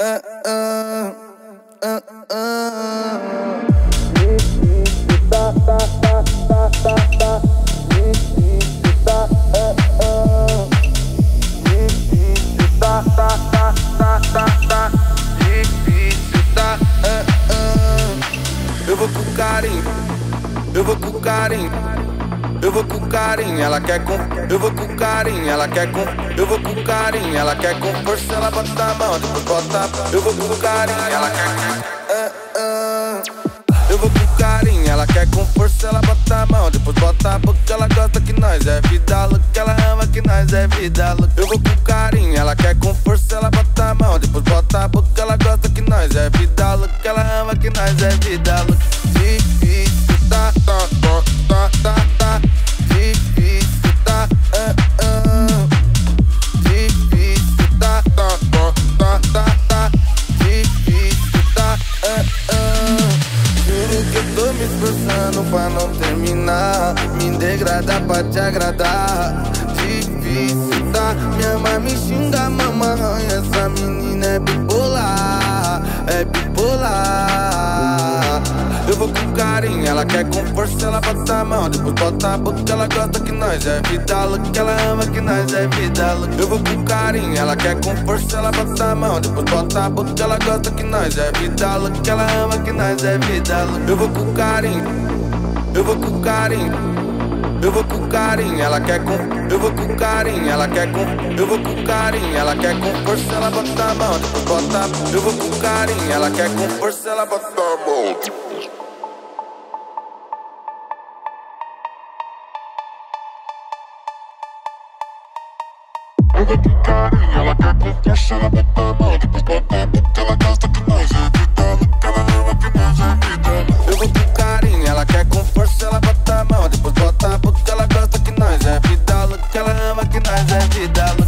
Eu vou com carinho, eu vou com carinho. Eu vou com carinho, ela quer com. Eu vou com carinho, ela quer com. Eu vou com carinho, ela quer com força, ela bota a mão, depois bota. Eu vou com carinho, ela quer com. Ah, ah. Eu vou com carinho, ela quer com força, ela bota a mão, depois bota a boca, ela gosta que nós é vida louca, ela ama que nós é vida louca. Eu vou com carinho, ela quer com força, ela bota a mão, depois bota a boca, ela gosta que nós é vida louca, ela ama que nós é vida louca. Degradar pra te agradar. Difícil, tá? Minha mãe me xinga, mamãe. Essa menina é bipolar. É bipolar. Eu vou com carinho, ela quer com força, ela bota a mão, depois bota a boca, ela gosta que nós é vida louca, ela ama que nós é vida louca. Eu vou com carinho, ela quer com força, ela bota a mão, depois bota a boca, ela gosta que nós é vida louca, ela ama que nós é vida louca. Eu vou com carinho, eu vou com carinho. Eu vou com carinho, ela quer com. Eu vou com carinho, ela quer com. Eu vou com carinho, ela quer com força, ela bota a mão, depois bota. Eu vou com carinho, ela quer com força, ela bota a mão. Eu vou com carinho, ela quer com força, ela bota окна завидала